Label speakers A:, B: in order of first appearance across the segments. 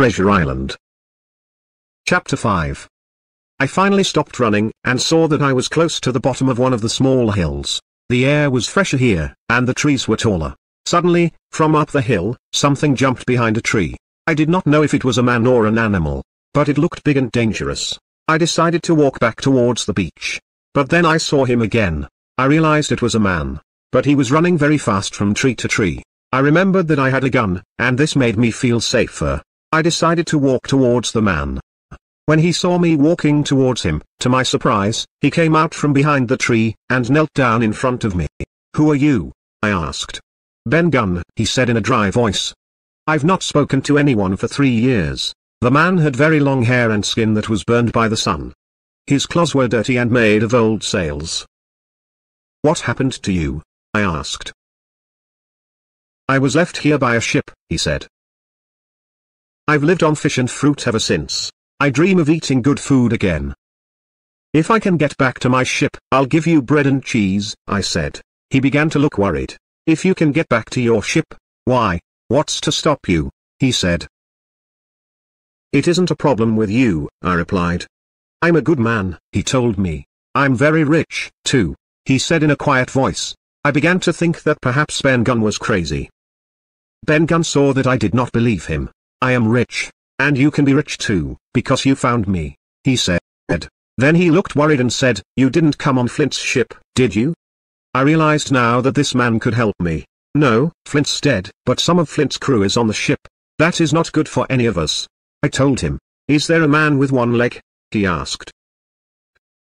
A: Treasure Island. Chapter 5 I finally stopped running, and saw that I was close to the bottom of one of the small hills. The air was fresher here, and the trees were taller. Suddenly, from up the hill, something jumped behind a tree. I did not know if it was a man or an animal, but it looked big and dangerous. I decided to walk back towards the beach. But then I saw him again. I realized it was a man. But he was running very fast from tree to tree. I remembered that I had a gun, and this made me feel safer. I decided to walk towards the man. When he saw me walking towards him, to my surprise, he came out from behind the tree, and knelt down in front of me. Who are you? I asked. Ben Gunn, he said in a dry voice. I've not spoken to anyone for three years. The man had very long hair and skin that was burned by the sun. His clothes were dirty and made of old sails. What happened to you? I asked. I was left here by a ship, he said. I've lived on fish and fruit ever since. I dream of eating good food again. If I can get back to my ship, I'll give you bread and cheese, I said. He began to look worried. If you can get back to your ship, why, what's to stop you, he said. It isn't a problem with you, I replied. I'm a good man, he told me. I'm very rich, too, he said in a quiet voice. I began to think that perhaps Ben Gunn was crazy. Ben Gunn saw that I did not believe him. I am rich, and you can be rich too, because you found me, he said. Then he looked worried and said, You didn't come on Flint's ship, did you? I realized now that this man could help me. No, Flint's dead, but some of Flint's crew is on the ship. That is not good for any of us. I told him. Is there a man with one leg? He asked.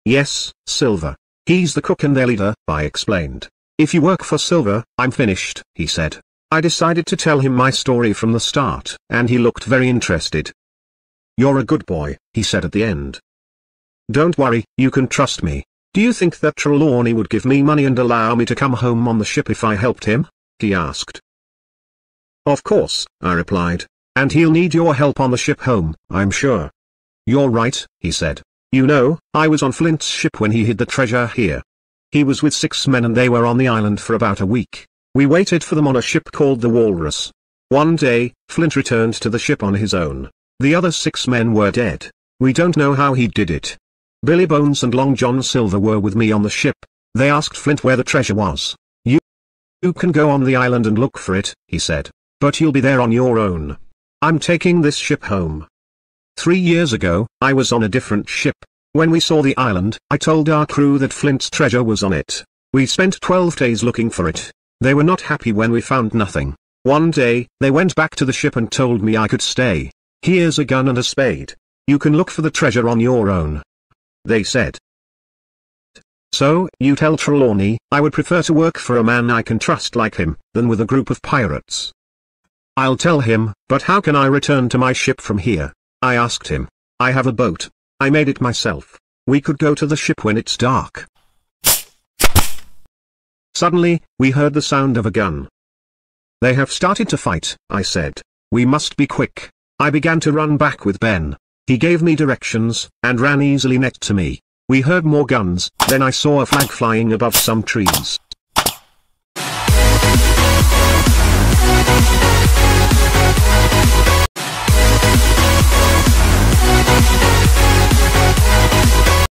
A: Yes, Silver. He's the cook and their leader, I explained. If you work for Silver, I'm finished, he said. I decided to tell him my story from the start, and he looked very interested. You're a good boy, he said at the end. Don't worry, you can trust me. Do you think that Trelawney would give me money and allow me to come home on the ship if I helped him? he asked. Of course, I replied, and he'll need your help on the ship home, I'm sure. You're right, he said. You know, I was on Flint's ship when he hid the treasure here. He was with six men and they were on the island for about a week. We waited for them on a ship called the Walrus. One day, Flint returned to the ship on his own. The other six men were dead. We don't know how he did it. Billy Bones and Long John Silver were with me on the ship. They asked Flint where the treasure was. You, you can go on the island and look for it, he said. But you'll be there on your own. I'm taking this ship home. Three years ago, I was on a different ship. When we saw the island, I told our crew that Flint's treasure was on it. We spent 12 days looking for it. They were not happy when we found nothing. One day, they went back to the ship and told me I could stay. Here's a gun and a spade. You can look for the treasure on your own. They said. So, you tell Trelawney, I would prefer to work for a man I can trust like him, than with a group of pirates. I'll tell him, but how can I return to my ship from here? I asked him. I have a boat. I made it myself. We could go to the ship when it's dark. Suddenly, we heard the sound of a gun. They have started to fight, I said. We must be quick. I began to run back with Ben. He gave me directions, and ran easily next to me. We heard more guns, then I saw a flag flying above some trees.